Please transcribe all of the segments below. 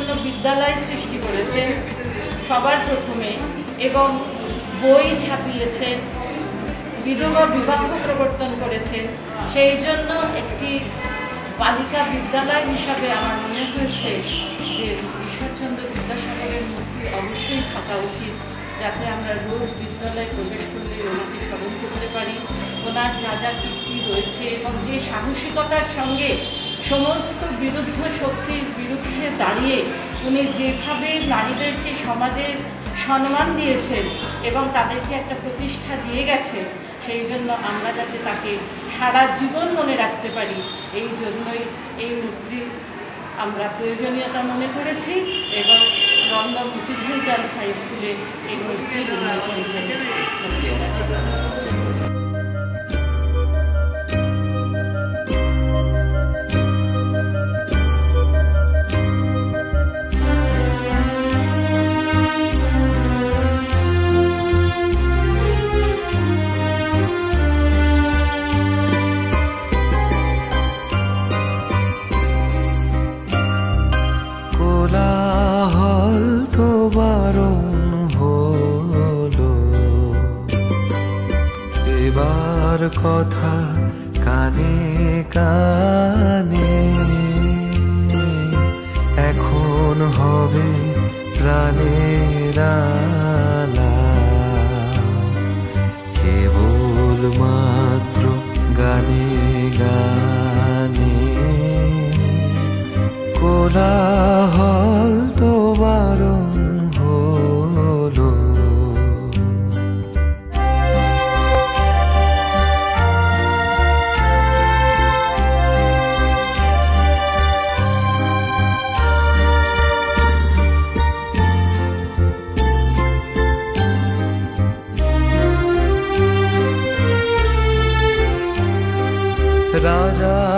জন্য বিদ্যালয় সৃষ্টি করেছেন সবার প্রথমে এবং বই ছাপিয়েছেন বিধবা বিবাহ প্রবর্তন করেছেন। সেই জন্য একটি বালিকা বিদ্যালয় হিসাবে আমার মনে হয়েছে যে ঈশ্বরচন্দ্র বিদ্যাসাগরের মূর্তি অবশ্যই থাকা উচিত, যাতে আমরা রোজ বিদ্যালয়ে প্রবেশ করলে ওনাকে স্মরণ করতে পারি। ওনার যা যা কীর্তি রয়েছে এবং যে সাহসিকতার সঙ্গে সমস্ত বিরুদ্ধ শক্তির বিরুদ্ধে দাঁড়িয়ে উনি যেভাবে নারীদেরকে সমাজের সম্মান দিয়েছেন এবং তাদেরকে একটা প্রতিষ্ঠা দিয়ে গেছেন, সেই জন্য আমরা যাতে তাকে সারা জীবন মনে রাখতে পারি, এই জন্যই এই মূর্তি আমরা প্রয়োজনীয়তা মনে করেছি এবং দমদম মতিঝিল গার্লস হাই স্কুলে এই মূর্তির উন্মোচন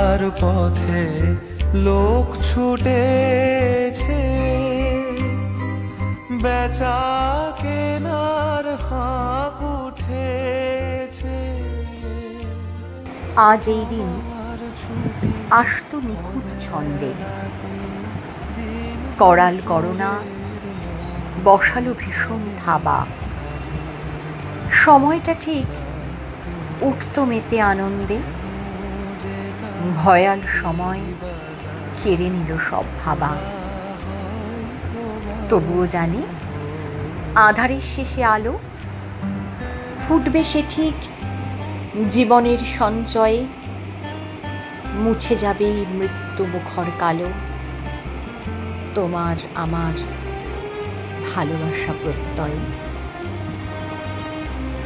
রাজার পথে লোক ছুটেছে। বেচা কেনার হাঁক উঠেছে। আজ এই দিন আষ্ট নিখুঁত ছন্দে। করাল করোনা বসালো ভীষণ থাবা। সময়টা ঠিক উঠত মেতে আনন্দে। ভয়াল সময় কেড়ে নিল সব ভাবা। তবুও জানি, আধারের শেষে আলো, ফুটবে সে ঠিক, জীবনের সঞ্চয়ে মুছে যাবে মৃত্যু মুখর কালো। তোমার আমার ভালোবাসা প্রত্যয়ে।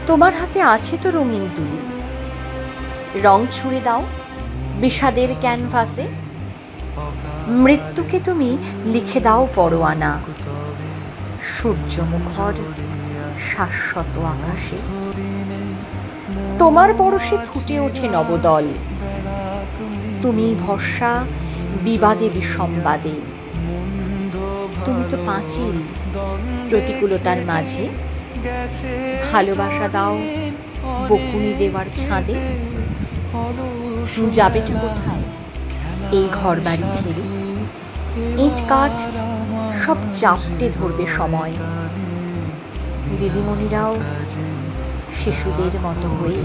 তোমার হাতে আছে তো রঙিন তুলি। রং ছুঁড়ে দাও বিষাদের ক্যানভাসে। মৃত্যুকে তুমি লিখে দাও পরোয়ানা। সূর্যমুখর শাশ্বত আকাশে। তোমার পরশে ফুটে ওঠে নবদল। তুমি ভরসা বিবাদে বিসম্বাদে। তুমি তো পাঁচিল প্রতিকূলতার মাঝে। ভালোবাসা দাও বকুনি দেওয়ার ছাদে। যাবেটা কোথায় এই ঘর বাড়ি ছেড়ে ইট কাঠ সব চাপটে ধরবে সময়। দিদিমণিরাও শিশুদের মতো হয়ে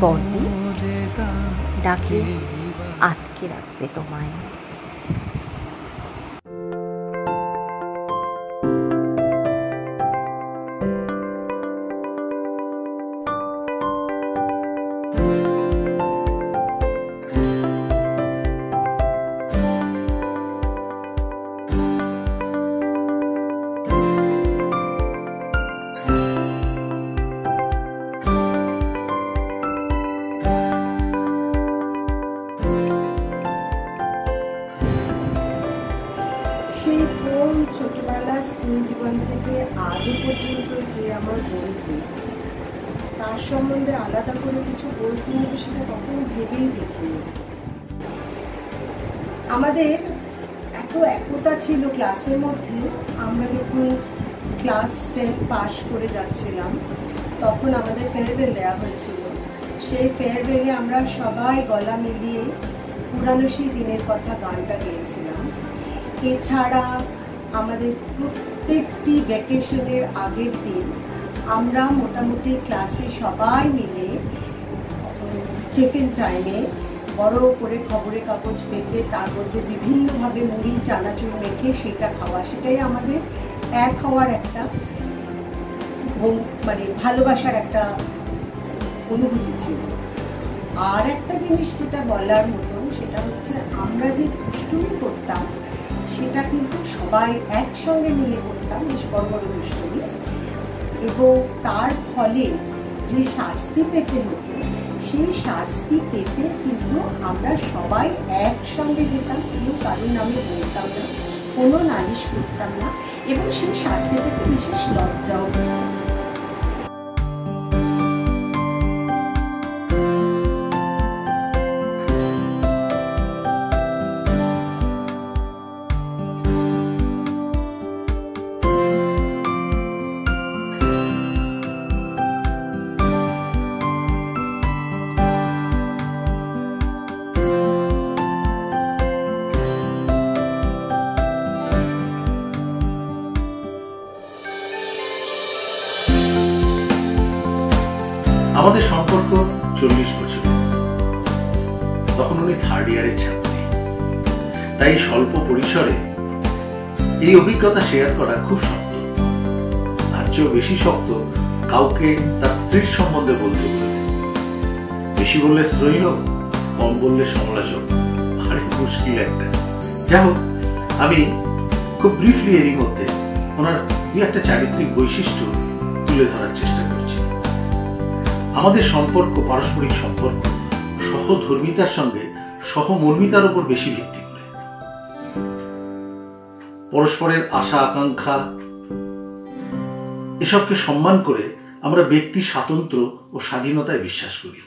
বর্দি ডাকে আটকে রাখবে তোমায়। আজও পর্যন্ত যে আমার বন্ধু তার সম্বন্ধে আলাদা করে কিছু বলতে হবে সেটা কখনো ভেবেই দেখিনি। আমাদের এত একতা ছিল ক্লাসের মধ্যে, আমরা যখন ক্লাস টেন পাস করে যাচ্ছিলাম, তখন আমাদের ফেয়ারওয়েল দেওয়া হয়েছিল। সেই ফেয়ারওয়েলে আমরা সবাই গলা মিলিয়ে পুরানো সেই দিনের কথা গানটা গেয়েছিলাম। এছাড়া আমাদের প্রত্যেকটি ভ্যাকেশনের আগের দিন আমরা মোটামুটি ক্লাসে সবাই মিলে টিফিন টাইমে বড় করে খবরের কাগজ পেতে, তার মধ্যে বিভিন্নভাবে মুড়ি, চানাচুর মেখে সেটা খাওয়া, সেটাই আমাদের এক হওয়ার একটা মানে ভালোবাসার একটা অনুভূতি ছিল। আর একটা জিনিস যেটা বলার মতন, সেটা হচ্ছে আমরা যে দুষ্টুমি করতাম সেটা কিন্তু সবাই একসঙ্গে মিলে করতাম বেশ বড় বড় এবং তার ফলে যে শাস্তি পেতে হতো, সেই শাস্তি পেতে কিন্তু আমরা সবাই একসঙ্গে যেতাম, কেউ কারোর নামে বলতাম না, কোনো নালিশ করতাম না। এবং সেই শাস্তি পেতে বিশেষ লজ্জাও পেতাম উনি থার্ড ইয়ারের ছাত্রী। তাই স্বল্প পরিসরে এই অভিজ্ঞতা শেয়ার করা খুব শক্ত। তার চেয়েও বেশি শক্ত কাউকে তার স্ত্রীর সম্বন্ধে বলতে বললে বেশি বললে স্ত্রৈন কম বললে সমালোচক। আরে মুশকিল একটা। যাই হোক, আমি খুব ব্রিফলি এরই মধ্যে ওনার দুই একটা চারিত্রিক বৈশিষ্ট্য তুলে ধরার চেষ্টা করছি। আমাদের সম্পর্ক, পারস্পরিক সম্পর্ক, সহধর্মিতার সঙ্গে সহমর্মিতার উপর বেশি ভিত্তি করে। পরস্পরের আশা, আকাঙ্ক্ষা, এসবকে সম্মান করে আমরা ব্যক্তি স্বাতন্ত্র্য ও স্বাধীনতায় বিশ্বাস করি।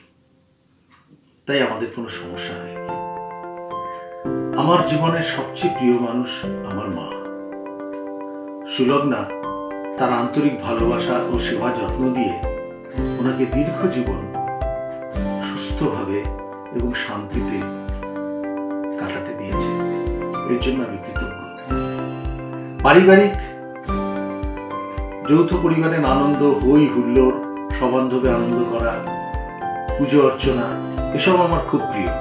তাই আমাদের কোনো সমস্যা হয়নি আমার জীবনের সবচেয়ে প্রিয় মানুষ আমার মা। সুলগ্না তার আন্তরিক ভালোবাসা ও সেবা যত্ন দিয়ে ওনাকে দীর্ঘ জীবন সুস্থভাবে এবং শান্তিতে এর জন্য আমি কৃতজ্ঞ। পারিবারিক যৌথ পরিবারের আনন্দ হই হুল্লোড়, সবান্ধবে আনন্দ করা, পুজো অর্চনা, এসব আমার খুব প্রিয়।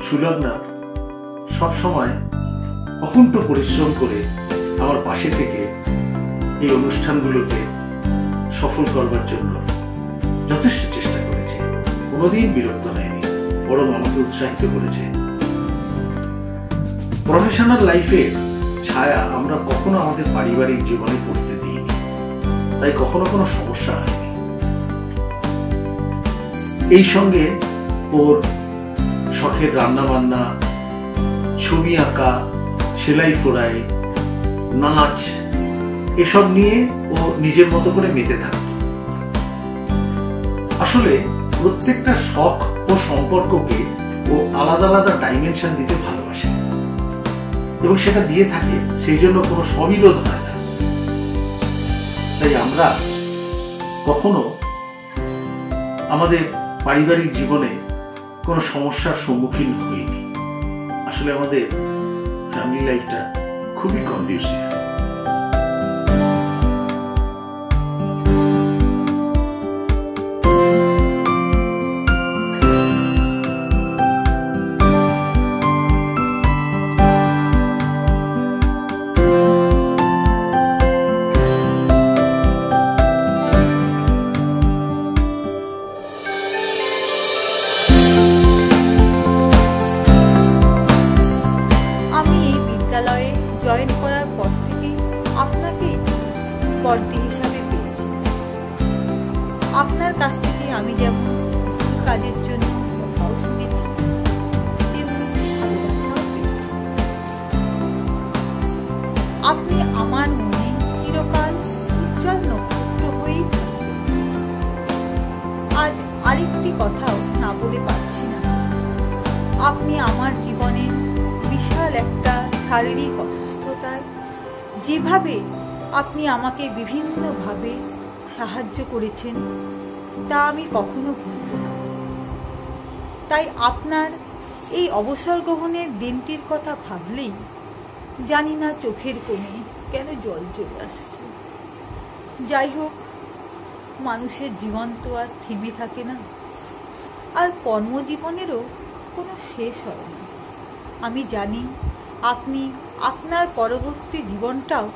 সুলগ্না সবসময় অকুণ্ঠ পরিশ্রম করে আমার পাশে থেকে এই অনুষ্ঠানগুলোকে সফল করবার জন্য যথেষ্ট চেষ্টা করেছে। কোনোদিন বিরক্ত হয়নি, বরং আমাকে উৎসাহিত করেছে। প্রফেশনাল লাইফের ছায়া আমরা কখনো আমাদের পারিবারিক জীবনে পড়তে দিইনি। তাই কখনো কোনো সমস্যা হয়নি। এই সঙ্গে ওর শখের রান্না বান্না ছবি আঁকা, সেলাই ফোড়াই, নাচ, এসব নিয়ে ও নিজের মতো করে মেতে থাকত। আসলে প্রত্যেকটা শখ ও সম্পর্ককে ও আলাদা আলাদা ডাইমেনশন দিতে ভালোবাসে এবং সেটা দিয়ে থাকে, সেই জন্য কোনো সবিরোধ হয় না। তাই আমরা কখনো আমাদের পারিবারিক জীবনে কোনো সমস্যার সম্মুখীন হইনি। আসলে আমাদের ফ্যামিলি লাইফটা খুবই কন্ডিউসিভ আমাকে বিভিন্নভাবে সাহায্য করেছেন, তা আমি কখনো ভুলব না। তাই আপনার এই অবসর গ্রহণের দিনটির কথা ভাবলেই জানি না চোখের কোণে কেন জল চলে আসছে। যাই হোক, মানুষের জীবন তো আর থেমে থাকে না, আর কর্মজীবনেরও কোনো শেষ হয় না। আমি জানি আপনি আপনার পরবর্তী জীবনটাও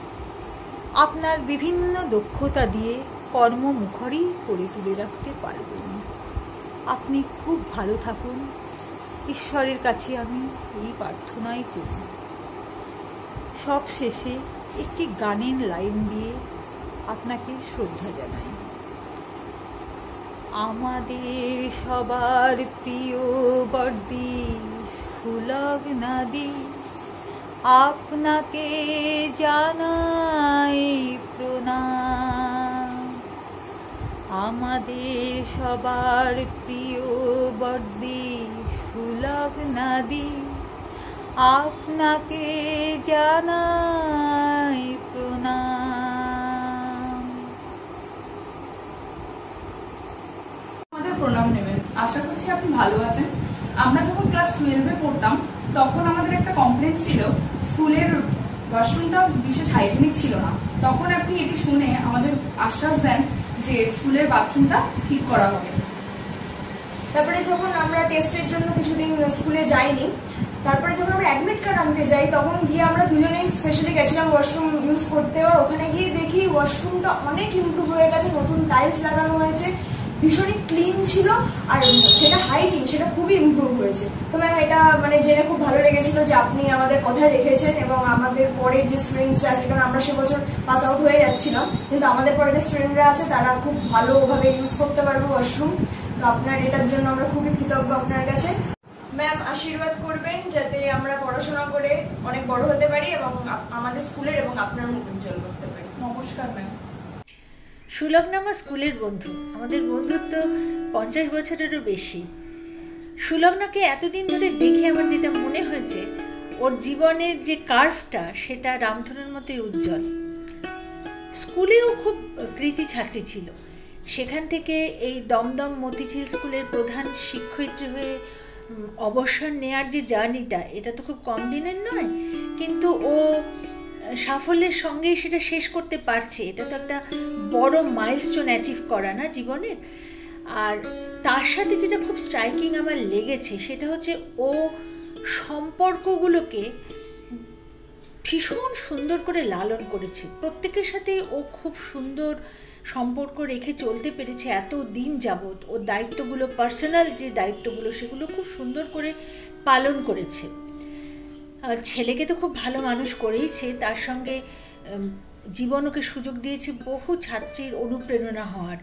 আপনার বিভিন্ন দক্ষতা দিয়ে কর্ম কর্মমুখরই করে তুলে রাখতে পারবেন। আপনি খুব ভালো থাকুন। ঈশ্বরের কাছে আমি এই প্রার্থনাই করি। সব শেষে একটি গানের লাইন দিয়ে আপনাকে শ্রদ্ধা জানাই। আমাদের সবার প্রিয় বর্দি সুলগ নাদি আপনাকে জানাই প্রণাম। আমাদের সবার প্রিয় বর্দি সুলভ নাদি, আপনাকে জানাই প্রণাম। আমাদের প্রণাম নেবেন। আশা করছি আপনি ভালো আছেন। আমরা যখন ক্লাস টুয়েলভে পড়তাম, তখন আমাদের একটা কমপ্লেন ছিল স্কুলের ওয়াশরুমটা বিশেষ হাইজেনিক ছিল না। তখন আপনি এটি শুনে আমাদের আশ্বাস দেন যে স্কুলের বাথরুমটা ঠিক করা হবে। তারপরে যখন আমরা টেস্টের জন্য কিছুদিন স্কুলে যাইনি, তারপরে যখন আমরা অ্যাডমিট কার্ড আনতে যাই, তখন গিয়ে আমরা দুজনেই স্পেশালি গেছিলাম ওয়াশরুম ইউজ করতে। আর ওখানে গিয়ে দেখি ওয়াশরুমটা অনেক ইমপ্রুভ হয়ে গেছে, নতুন টাইলস লাগানো হয়েছে। ভীষণই ক্লিন ছিল আর যেটা হাইজিন সেটা খুবই ইমপ্রুভ হয়েছে। তো ম্যাম এটা মানে জেনে খুব ভালো লেগেছিল যে আপনি আমাদের কথা রেখেছেন এবং আমাদের পরে যে স্টুডেন্টসরা আছে, কারণ আমরা সে বছর পাস আউট হয়ে যাচ্ছিলাম, কিন্তু আমাদের পরে যে স্টুডেন্টরা আছে, তারা খুব ভালোভাবে ইউজ করতে পারবে ওয়াশরুম তো আপনার এটার জন্য আমরা খুবই কৃতজ্ঞ আপনার কাছে। ম্যাম আশীর্বাদ করবেন যাতে আমরা পড়াশোনা করে অনেক বড় হতে পারি এবং আমাদের স্কুলের এবং আপনার মুখ উজ্জ্বল করতে পারি। নমস্কার ম্যাম সুলগ্ন আমার স্কুলের বন্ধু। আমাদের বন্ধুত্ব পঞ্চাশ বছরেরও বেশি। সুলগ্নকে এতদিন ধরে দেখে আমার যেটা মনে হয়েছে, ওর জীবনের যে কার্ভটা, সেটা রামধনুর মতোই উজ্জ্বল। স্কুলেও খুব কৃতি ছাত্রী ছিল। সেখান থেকে এই দমদম মতিঝিল স্কুলের প্রধান শিক্ষয়িত্রী হয়ে অবসর নেয়ার যে জার্নিটা, এটা তো খুব কম দিনের নয়, কিন্তু ও সাফল্যের সঙ্গেই সেটা শেষ করতে পারছে। এটা তো একটা বড় মাইলস্টোন অ্যাচিভ করা না জীবনের? আর তার সাথে যেটা খুব স্ট্রাইকিং আমার লেগেছে, সেটা হচ্ছে ও সম্পর্কগুলোকে ভীষণ সুন্দর করে লালন করেছে। প্রত্যেকের সাথে ও খুব সুন্দর সম্পর্ক রেখে চলতে পেরেছে এত দিন যাবৎ। ও দায়িত্বগুলো পার্সোনাল যে দায়িত্বগুলো, সেগুলো খুব সুন্দর করে পালন করেছে। ছেলেকে তো খুব ভালো মানুষ করেইছে, তার সঙ্গে জীবনকে সুযোগ দিয়েছে বহু ছাত্রীর অনুপ্রেরণা হওয়ার।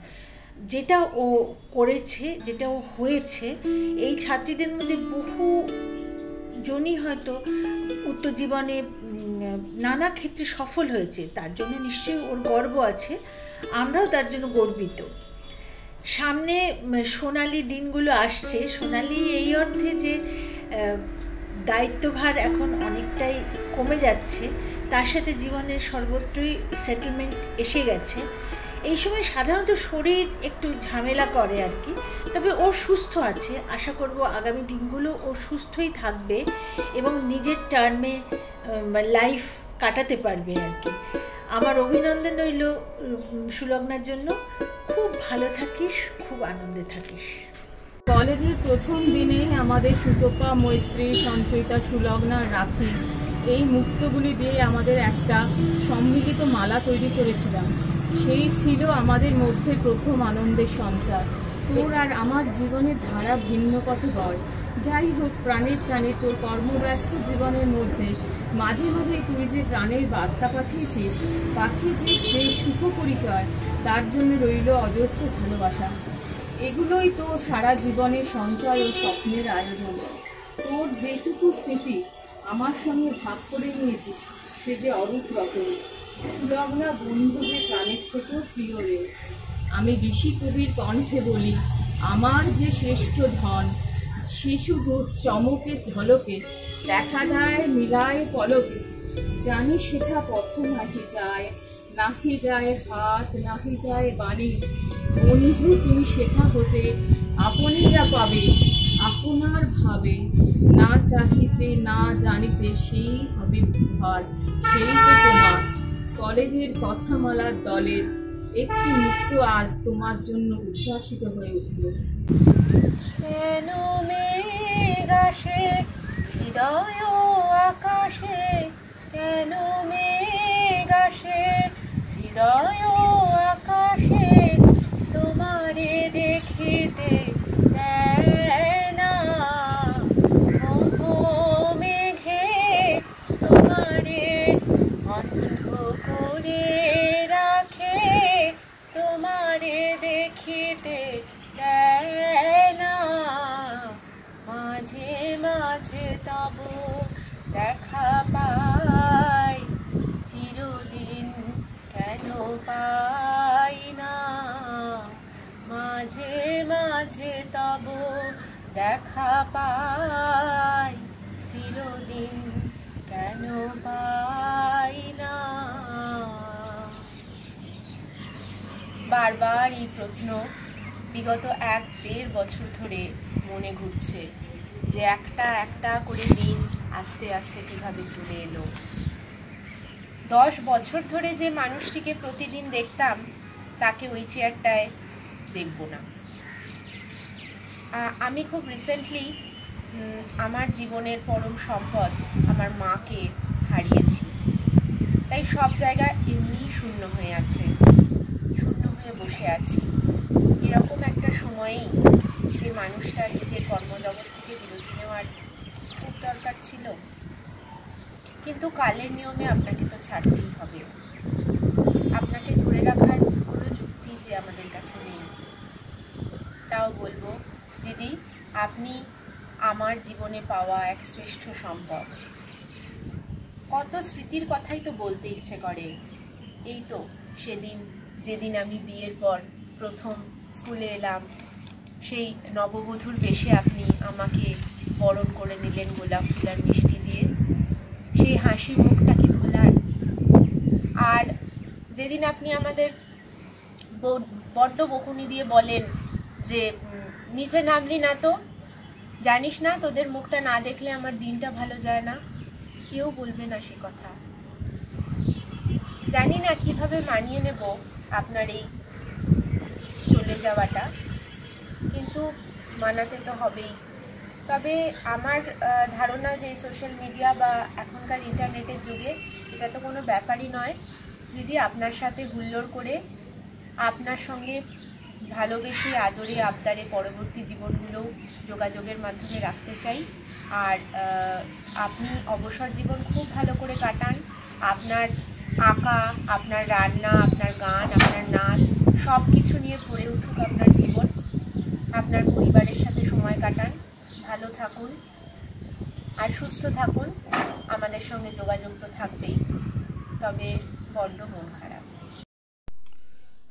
যেটা ও করেছে, যেটা ও হয়েছে, এই ছাত্রীদের মধ্যে বহু জনই হয়তো উত্তর জীবনে নানা ক্ষেত্রে সফল হয়েছে, তার জন্য নিশ্চয়ই ওর গর্ব আছে, আমরাও তার জন্য গর্বিত। সামনে সোনালি দিনগুলো আসছে, সোনালি এই অর্থে যে দায়িত্বভার এখন অনেকটাই কমে যাচ্ছে। তার সাথে জীবনের সর্বত্রই সেটেলমেন্ট এসে গেছে। এই সময় সাধারণত শরীর একটু ঝামেলা করে আর কি। তবে ও সুস্থ আছে। আশা করব আগামী দিনগুলো ও সুস্থই থাকবে এবং নিজের টার্মে লাইফ কাটাতে পারবে আর কি। আমার অভিনন্দন রইল সুলগ্নার জন্য। খুব ভালো থাকিস, খুব আনন্দে থাকিস। কলেজের প্রথম দিনেই আমাদের সুতপা, মৈত্রী, সঞ্চয়িতা, সুলগ্না, রাখি এই মুক্তগুলি দিয়ে আমাদের একটা সম্মিলিত মালা তৈরি করেছিলাম। সেই ছিল আমাদের মধ্যে প্রথম আনন্দের সঞ্চার। তোর আর আমার জীবনের ধারা ভিন্ন পথে হয় যাই হোক, প্রাণের টানে তোর কর্মব্যস্ত জীবনের মধ্যে মাঝে মাঝে তুই যে প্রাণের বার্তা পাঠিয়েছিস পাঠিয়েছিস সেই সুখ পরিচয়, তার জন্য রইল অজস্র ভালোবাসা। এগুলোই তো সারা জীবনের সঞ্চয় ও স্বপ্নের আয়োজন। তোর যেটুকু স্মৃতি আমার সঙ্গে ভাগ করে নিয়েছি, সে যে অরূপ রতন সুলগ্না বন্ধু যে থেকেও প্রিয় রে। আমি ঋষি কবির কণ্ঠে বলি, আমার যে শ্রেষ্ঠ ধন শিশু দুধ চমকে ঝলকে, দেখা দেয়, মিলায় পলকে। জানি সেটা পথ নাহি যায় নাহি যায় হাত, নাহি যায় বাণী। বন্ধু, তুমি সেটা হতে আপনি যা পাবে, আপনার ভাবে। না চাহিতে, না জানিতে সেই হবে উদ্ধার সেই তো তোমার। কলেজের কথামালার দলের একটি মুক্ত আজ তোমার জন্য উদ্ভাসিত হয়ে উঠল। হৃদয় আকাশে দশ বছর ধরে যে মানুষটিকে প্রতিদিন দেখতাম, তাকে ওই চেয়ারটায় দেখব না। আমি খুব রিসেন্টলি আমার জীবনের পরম সম্পদ আমার মাকে হারিয়েছি। তাই সব জায়গা এমনি শূন্য হয়ে আছে, শূন্য হয়ে বসে আছি। এরকম একটা সময়েই যে মানুষটা নিজের কর্মজগৎ থেকে বিরতি নেওয়ার খুব দরকার ছিল। কিন্তু কালের নিয়মে আপনাকে তো ছাড়তেই হবে। আপনাকে ধরে রাখার কোনো যুক্তি যে আমাদের কাছে নেই। তাও বলব, দিদি, আপনি আমার জীবনে পাওয়া এক শ্রেষ্ঠ সম্পদ। কত স্মৃতির কথাই তো বলতে ইচ্ছে করে। এই তো সেদিন, যেদিন আমি বিয়ের পর প্রথম স্কুলে এলাম, সেই নববধূর বেশে আপনি আমাকে বরণ করে নিলেন গোলাপ ফুল আর মিষ্টি দিয়ে। সেই হাসির মুখটা কি ভোলার? আর যেদিন আপনি আমাদের বড্ড বকুনি দিয়ে বলেন যে নিচে নামলি না তো, জানিস না তোদের মুখটা না দেখলে আমার দিনটা ভালো যায় না? কেউ বলবে না সে কথা। জানি না কীভাবে মানিয়ে নেব আপনার এই চলে যাওয়াটা, কিন্তু মানাতে তো হবেই। তবে আমার ধারণা যে সোশ্যাল মিডিয়া বা এখনকার ইন্টারনেটের যুগে এটা তো কোনো ব্যাপারই নয়। দিদি, আপনার সাথে হুল্লোড় করে আপনার সঙ্গে ভালোবেসে, আদরে, আবদারে পরবর্তী জীবনগুলো যোগাযোগের মাধ্যমে রাখতে চাই। আর আপনি অবসর জীবন খুব ভালো করে কাটান। আপনার আঁকা, আপনার রান্না, আপনার গান, আপনার নাচ সব কিছু নিয়ে ভরে উঠুক আপনার জীবন। আপনার পরিবারের সাথে সময় কাটান। ভালো থাকুন আর সুস্থ থাকুন। আমাদের সঙ্গে যোগাযোগ তো থাকবেই, তবে বড্ড মন খারাপ।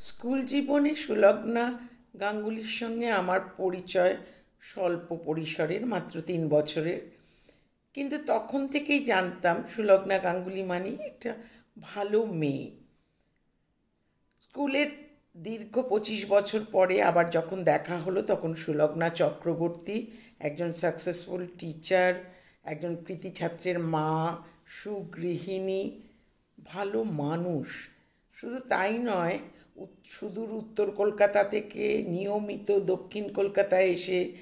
স্কুল জীবনে সুলগ্না গাঙ্গুলির সঙ্গে আমার পরিচয় স্বল্প পরিসরের, মাত্র তিন বছরের। কিন্তু তখন থেকেই জানতাম সুলগ্না গাঙ্গুলি মানে একটা ভালো মেয়ে। স্কুলের দীর্ঘ পঁচিশ বছর পরে আবার যখন দেখা হলো, তখন সুলগ্না চক্রবর্তী একজন সাকসেসফুল টিচার একজন কৃতি ছাত্রের মা, সুগৃহিণী, ভালো মানুষ। শুধু তাই নয় সুদূর উত্তর কলকাতা থেকে নিয়মিত দক্ষিণ কলকাতায় এসে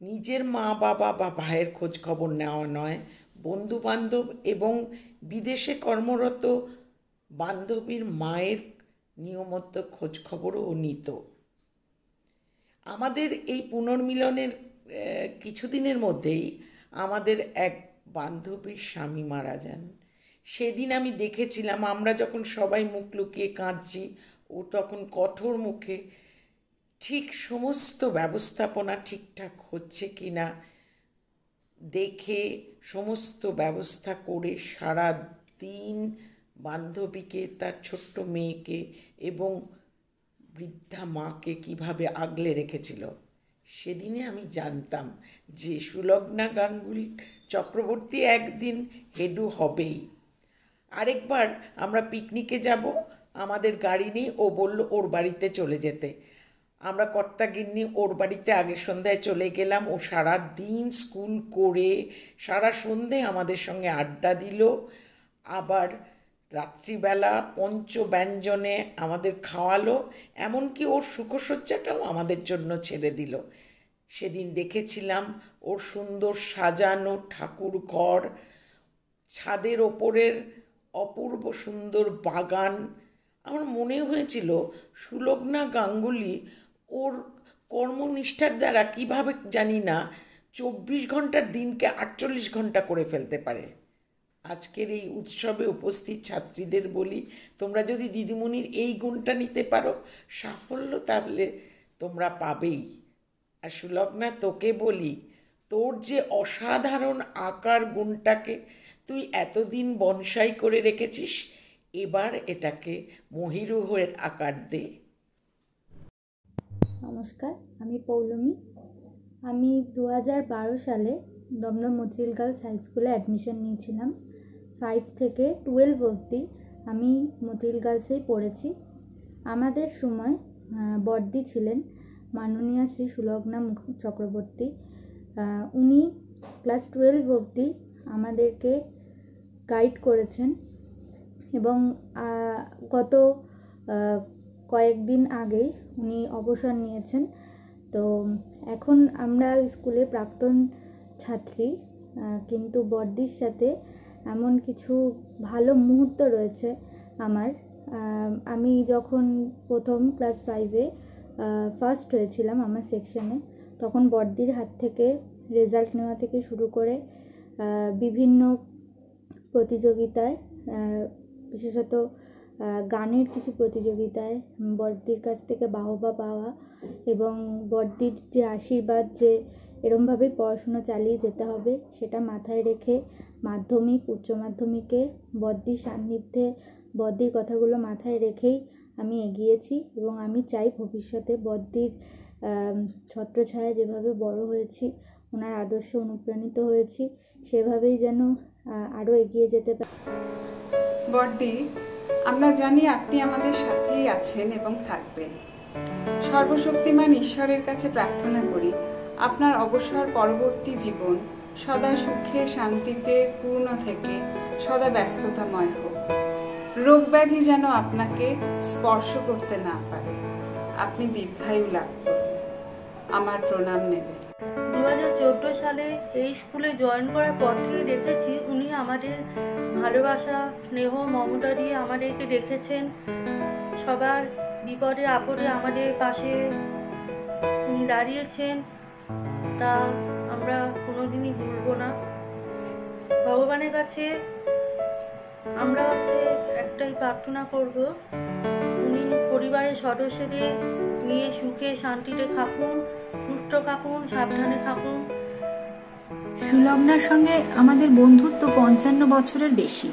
নিজের মা বাবা বা ভাইয়ের খোঁজ খবর নেওয়া নয়। বন্ধু বান্ধব এবং বিদেশে কর্মরত বান্ধবীর মায়ের নিয়মিত খোঁজখবরও নিত। আমাদের এই পুনর্মিলনের কিছুদিনের মধ্যেই আমাদের এক বান্ধবীর স্বামী মারা যান। সেদিন আমি দেখেছিলাম, আমরা যখন সবাই মুখ লুকিয়ে কাঁদছি, ও তখন কঠোর মুখে, ঠিক সমস্ত ব্যবস্থাপনা ঠিকঠাক হচ্ছে কি না? দেখে সমস্ত ব্যবস্থা করে সারা দিন বান্ধবীকে, তার ছোট্ট মেয়েকে এবং বৃদ্ধা মাকে কীভাবে আগলে রেখেছিল? সেদিনে আমি জানতাম যে সুলগ্না গাঙ্গুলি চক্রবর্তী একদিন হেডু হবেই। আরেকবার আমরা পিকনিকে যাব, আমাদের গাড়ি নিয়ে ও বলল ওর বাড়িতে চলে যেতে। আমরা কর্তাগিন্নি ওর বাড়িতে আগের সন্ধ্যায় চলে গেলাম, ও সারা দিন স্কুল করে সারা সন্ধে আমাদের সঙ্গে আড্ডা দিল। আবার রাত্রিবেলা পঞ্চ ব্যঞ্জনে আমাদের খাওয়ালো, এমনকি ওর সুখসজ্জাটাও আমাদের জন্য ছেড়ে দিল। সেদিন দেখেছিলাম ওর সুন্দর সাজানো ঠাকুর ঘর, ছাদের ওপরের অপূর্ব সুন্দর বাগান। আমার মনে হয়েছিল, সুলগ্না গাঙ্গুলি ওর কর্মনিষ্ঠার দ্বারা কীভাবে জানি না, চব্বিশ ঘণ্টার দিনকে আটচল্লিশ ঘণ্টা করে ফেলতে পারে। আজকের এই উৎসবে উপস্থিত ছাত্রীদের বলি, তোমরা যদি দিদিমণির এই গুণটা নিতে পারো, সাফল্য তাহলে তোমরা পাবেই। আর সুলগ্না, তোকে বলি, তোর যে অসাধারণ আকার গুণটাকে তুই এতদিন বনসাই করে রেখেছিস, এবার এটাকে মহিরুহের আকার দে। নমস্কার, আমি পৌলমী। আমি দু সালে দমদম মতিল গার্লস হাই স্কুলে অ্যাডমিশন নিয়েছিলাম। ফাইভ থেকে টুয়েলভ অবধি আমি মতিল গার্লসেই পড়েছি। আমাদের সময় বর্দি ছিলেন মাননীয়া শ্রী সুলগ্না মুখ, চক্রবর্তী। উনি ক্লাস টুয়েলভ অবধি আমাদেরকে গাইড করেছেন এবং গত কয়েকদিন আগেই উনি অবসর নিয়েছেন। তো এখন আমরা স্কুলের প্রাক্তন ছাত্রী কিন্তু বর্দির সাথে এমন কিছু ভালো মুহূর্ত রয়েছে আমার। আমি যখন প্রথম ক্লাস ফাইভে ফার্স্ট হয়েছিলাম আমার সেকশনে তখন বর্দির হাত থেকে রেজাল্ট নেওয়া থেকে শুরু করে বিভিন্ন প্রতিযোগিতায় বিশেষত গানের কিছু প্রতিযোগিতায় বড়দির কাছ থেকে বাহবা পাওয়া এবং বড়দির যে আশীর্বাদ যে এরমভাবেই পড়াশুনো চালিয়ে যেতে হবে। সেটা মাথায় রেখে মাধ্যমিক, উচ্চ মাধ্যমিকে বদ্দির সান্নিধ্যে বদ্দির কথাগুলো মাথায় রেখেই আমি এগিয়েছি এবং আমি চাই ভবিষ্যতে বদ্দির ছত্রছায়া যেভাবে বড় হয়েছি, ওনার আদর্শে অনুপ্রাণিত হয়েছি, সেভাবেই যেন আরও এগিয়ে যেতে পারি বর্দি আমরা জানি আপনি আমাদের সাথেই আছেন এবং থাকবেন। সর্বশক্তিমান ঈশ্বরের কাছে প্রার্থনা করি আপনার অবসর পরবর্তী জীবন সদা সুখে শান্তিতে পূর্ণ থেকে সদা ব্যস্ততাময় হোক। রোগ ব্যাধি যেন আপনাকে স্পর্শ করতে না পারে। আপনি দীর্ঘায়ু লাভ করুন। আমার প্রণাম নেবেন। দু হাজার চোদ্দ সালে এই স্কুলে জয়েন করার পর থেকে দেখেছি উনি আমাদের ভালোবাসা, স্নেহ, মমতা দিয়ে আমাদেরকে দেখেছেন। সবার বিপদে আপদে আমাদের পাশে দাঁড়িয়েছেন। তা আমরা কোনোদিনই ভুলব না। ভগবানের কাছে আমরা হচ্ছে একটাই প্রার্থনা করব, উনি পরিবারের সদস্যদের নিয়ে সুখে শান্তিতে থাকুন, সুস্থ থাকুন, সাবধানে থাকুন। সুলগ্নার সঙ্গে আমাদের বন্ধুত্ব পঞ্চান্ন বছরের বেশি।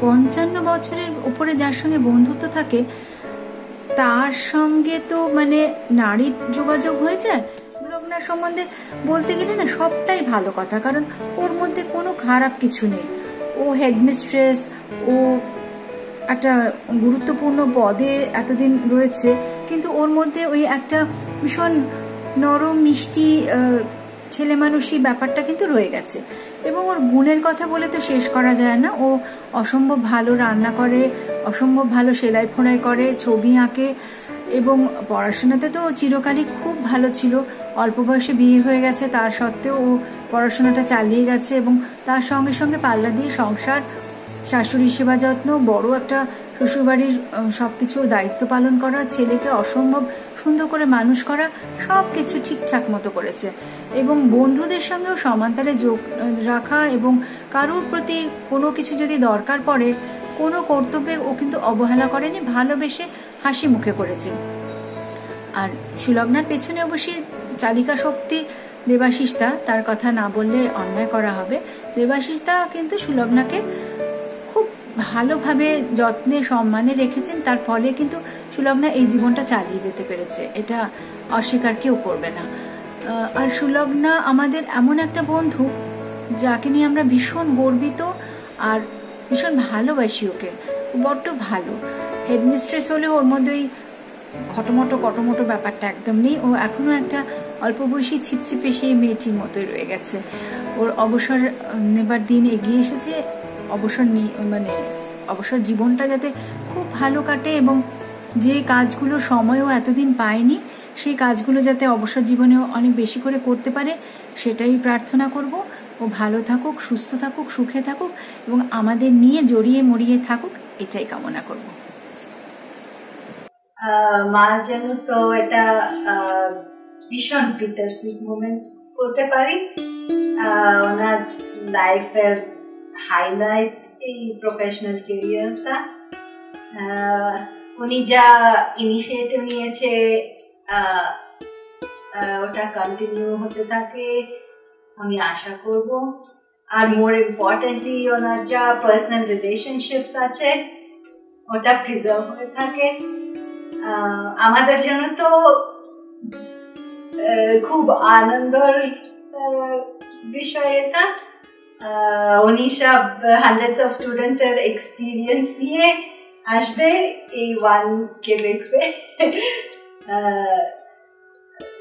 পঞ্চান্ন বছরের উপরে যার সঙ্গে বন্ধুত্ব থাকে, তার সঙ্গে তো মানে নারীর যোগাযোগ হয়ে যায় সুলগ্নার সম্বন্ধে বলতে গেলে না, সবটাই ভালো কথা। কারণ ওর মধ্যে কোনো খারাপ কিছু নেই। ও হেডমিস্ট্রেস ও একটা গুরুত্বপূর্ণ পদে এতদিন রয়েছে, কিন্তু ওর মধ্যে ওই একটা ভীষণ নরম, মিষ্টি ছেলে মানুষই ব্যাপারটা কিন্তু রয়ে গেছে। এবং ওর গুণের কথা বলে তো শেষ করা যায় না। ও অসম্ভব ভালো রান্না করে, অসম্ভব ভালো সেলাই ফোড়াই করে, ছবি আঁকে, এবং পড়াশোনাতে তো চিরকালই খুব ভালো ছিল। অল্প বয়সে বিয়ে হয়ে গেছে তার সত্ত্বেও ও পড়াশোনাটা চালিয়ে গেছে এবং তার সঙ্গে সঙ্গে পাল্লা দিয়ে সংসার শাশুড়ির সেবা যত্ন, বড় একটা শ্বশুরবাড়ির সব কিছু দায়িত্ব পালন করা, ছেলেকে অসম্ভব সুন্দর করে মানুষ করা সব কিছু ঠিকঠাক মতো করেছে এবং বন্ধুদের সঙ্গেও সমান্তারে যোগ রাখা এবং কারোর প্রতি কোনো কিছু যদি দরকার পড়ে, কোনো কর্তব্যে ও কিন্তু অবহেলা করেনি, ভালোবেসে হাসি মুখে করেছে। আর সুলগ্নার পেছনে অবশ্যই চালিকা শক্তি দেবাশিসদা তার কথা না বললে অন্যায় করা হবে। দেবাশিসদা কিন্তু সুলগ্নাকে খুব ভালোভাবে যত্নে, সম্মানে রেখেছেন। তার ফলে কিন্তু সুলগ্না এই জীবনটা চালিয়ে যেতে পেরেছে। এটা অস্বীকার কেউ করবে না। আর সুলগ্না আমাদের এমন একটা বন্ধু যাকে নিয়ে আমরা ভীষণ গর্বিত আর ভীষণ ভালোবাসি ওকে। বড্ড ভালো। হেডমিস্ট্রেস হলেও ওর মধ্যে ওই খটোমটো কটোমটো ব্যাপারটা একদম নেই। ও এখনও একটা অল্প বয়সী ছিপছিপে সেই মেয়েটির মতোই রয়ে গেছে। ওর অবসর নেবার দিন এগিয়ে এসেছে। অবসর মানে অবসর জীবনটা যাতে খুব ভালো কাটে এবং যে কাজগুলো সময়ও এতদিন পায়নি, সেই কাজগুলো যাতে অবসর জীবনেও অনেক বেশি করে করতে পারে, সেটাই প্রার্থনা করব। ও ভালো থাকুক, সুস্থ থাকুক, সুখে থাকুক এবং আমাদের নিয়ে জড়িয়ে মরিয়ে থাকুক, এটাই কামনা করব। মার জন্য তো এটা ভীষণ বিটার সুইট মুমেন্ট বলতে পারি। ওনার লাইফের হাইলাইট এই প্রফেশনাল কেরিয়ারটা উনি যা ইনিশিয়েটিভ নিয়েছে ওটা কন্টিনিউ হতে থাকে, আমি আশা করব। আর মোর ইম্পর্টেন্টলি ওনার যা পার্সোনাল রিলেশনশিপস আছে, ওটা প্রিজার্ভ হয়ে থাকে। আমাদের জন্য তো খুব আনন্দের বিষয় এটা। উনি সব হান্ড্রেডস অফ স্টুডেন্টস এর এক্সপিরিয়েন্স নিয়ে আসবে এই ওয়ান কে দেখবে।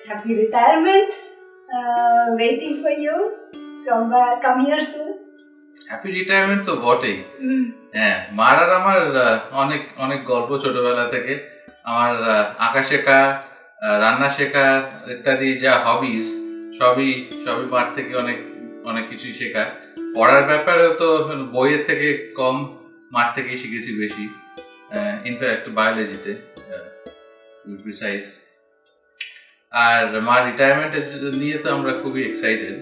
Happy retirement waiting for you come come here soon happy retirement তো বটেই। হ্যাঁ মারার আমার অনেক অনেক গল্প ছোটবেলা থেকে। আমার আঁকা শেখা রান্না শেখা ইত্যাদি যা হবিস সবই সবই মার থেকে অনেক অনেক কিছুই শেখা। পড়ার ব্যাপারেও তো বইয়ের থেকে কম, মাঠ থেকেই শিখেছি বেশি। ইনফ্যাক্ট বায়োলজিতে প্রিসাইজ আর মার রিটায়ারমেন্টের নিয়ে তো আমরা খুবই এক্সাইটেড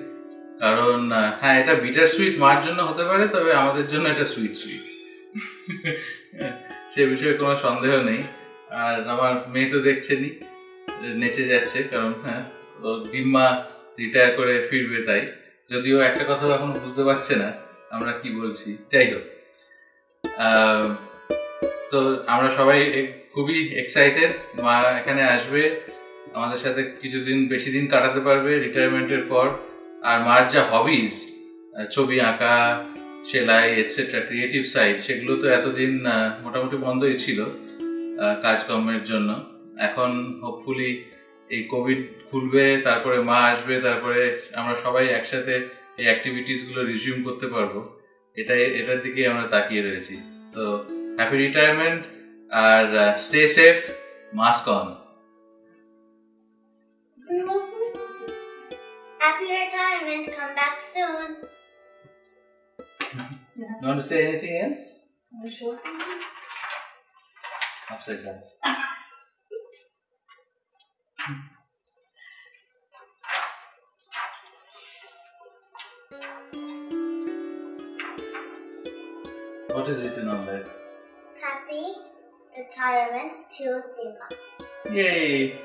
কারণ হ্যাঁ এটা বিটার সুইট মার জন্য হতে পারে, তবে আমাদের জন্য এটা সুইট সুইট সে বিষয়ে কোনো সন্দেহ নেই। আর আমার মেয়ে তো দেখছেনই নেচে যাচ্ছে, কারণ হ্যাঁ ডিম্মা রিটায়ার করে ফিরবে তাই। যদিও একটা কথা এখন বুঝতে পারছে না, আমরা কি বলছি, যাই হোক। তো আমরা সবাই খুবই এক্সাইটেড মা এখানে আসবে, আমাদের সাথে কিছুদিন, বেশি দিন কাটাতে পারবে রিটায়ারমেন্টের পর। আর মার যা হবিজ ছবি আঁকা, সেলাই এটসেট্রা ক্রিয়েটিভ সাইড সেগুলো তো এতদিন মোটামুটি বন্ধই ছিল। কাজকর্মের জন্য এখন হোপফুলি এই কোভিড খুলবে তারপরে মা আসবে তারপরে আমরা সবাই একসাথে এই অ্যাক্টিভিটিসগুলো রিজিউম করতে পারব এটাই এটার দিকে আমরা তাকিয়ে রয়েছি তো happy retirement R stay safe mask on Happy retirement. Come back soon. You want to say anything else? Upside down. What is written on that? Happy retirement to Dima. Yay!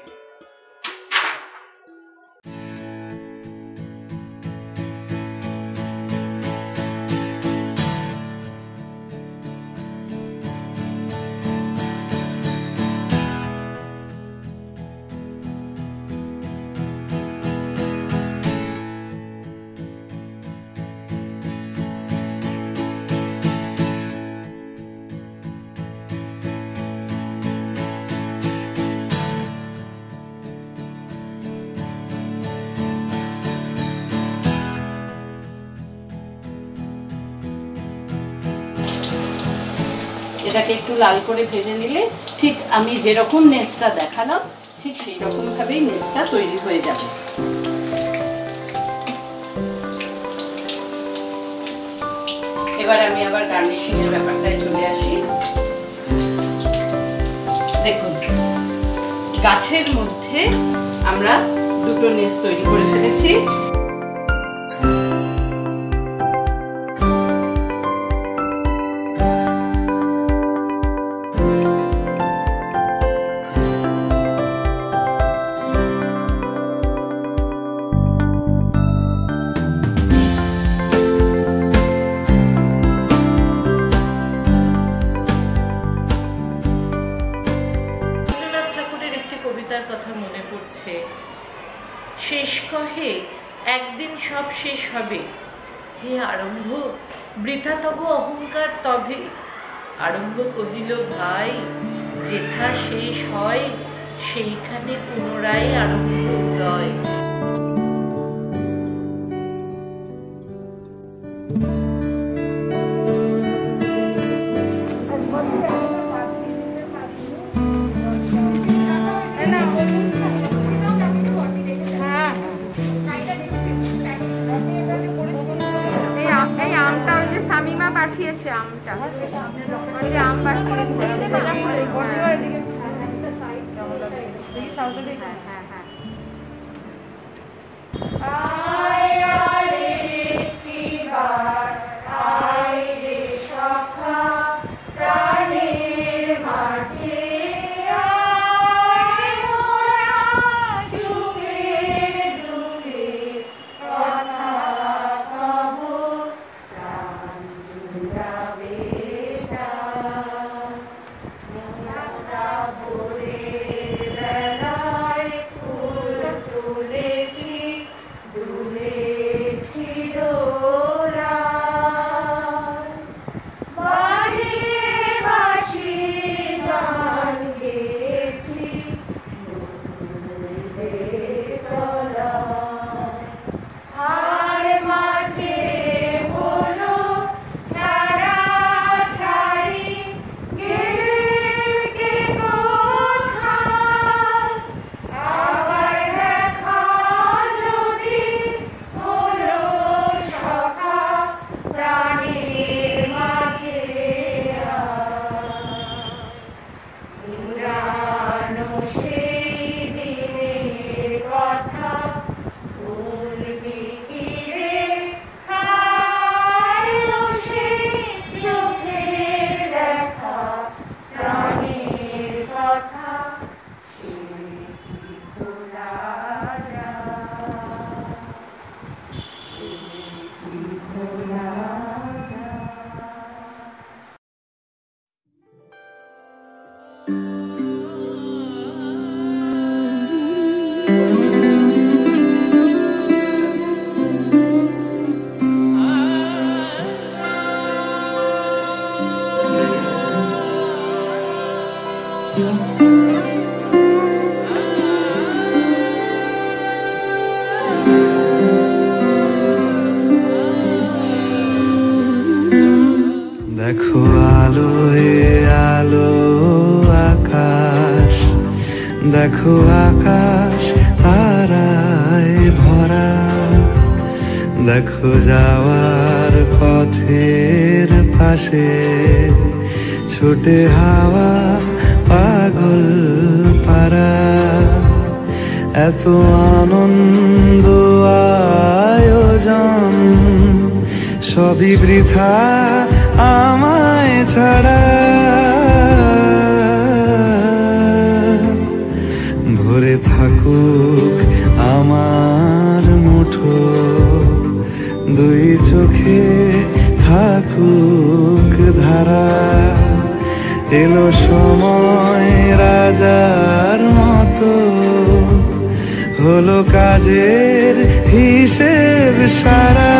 এটাকে একটু লাল করে ভেজে নিলে ঠিক আমি যেরকম নেসটা দেখালাম, ঠিক সেই রকমভাবেই নেসটা তৈরি হয়ে যাবে। এবার আমি আবার গার্নিশিং এর ব্যাপারটায় চলে আসি। দেখুন, গাছের মধ্যে আমরা দুটো নেস তৈরি করে ফেলেছি। শেষ হবে। হে আরম্ভ, বৃথা তব অহংকার তবে। আরম্ভ কহিল, ভাই, যেথা শেষ হয়, সেইখানে পুনরায় আরম্ভ উদয়। দেখো যাওয়ার পথের পাশে ছুটে হাওয়া পাগল পারা এত আনন্দ আয়োজন সবই বৃথা আমায় ছাড়া। ভরে থাকুক আমার মুঠো। দুই চোখে থাকুক ধারা। এলো সময় রাজার মতো। হলো কাজের হিসেব সারা।